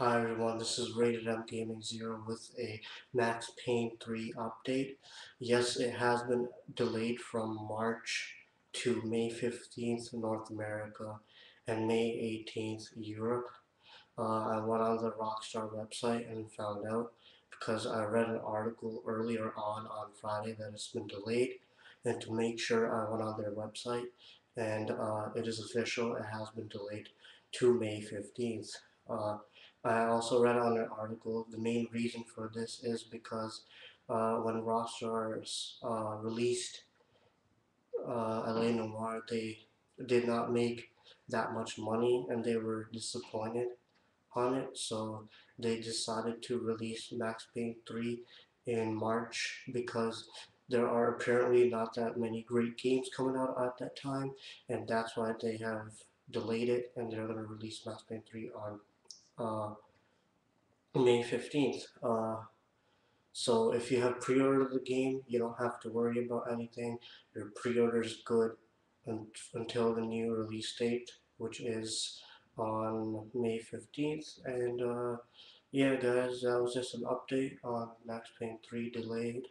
Hi everyone, this is Rated M Gaming Zero with a Max Payne 3 update. Yes, it has been delayed from March to May 15th North America and May 18th Europe. Uh, I went on the Rockstar website and found out because I read an article earlier on on Friday that it's been delayed and to make sure I went on their website and uh, it is official, it has been delayed to May 15th. Uh, I also read on an article the main reason for this is because uh, when Rockstar uh, released uh, LA Noire, they did not make that much money and they were disappointed on it, so they decided to release Max Payne 3 in March because there are apparently not that many great games coming out at that time, and that's why they have delayed it and they're going to release Max Payne 3 on May 15th. Uh, so if you have pre-ordered the game, you don't have to worry about anything. Your pre-order is good un until the new release date, which is on May 15th. And uh, yeah, guys, that was just an update on Max Payne 3 delayed.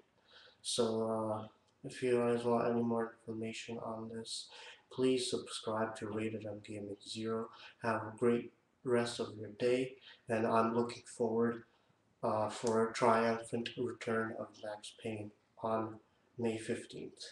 So uh, if you guys want any more information on this, please subscribe to Rated M Gaming Zero. Have a great rest of your day, and I'm looking forward uh, for a triumphant return of Max Payne on May 15th.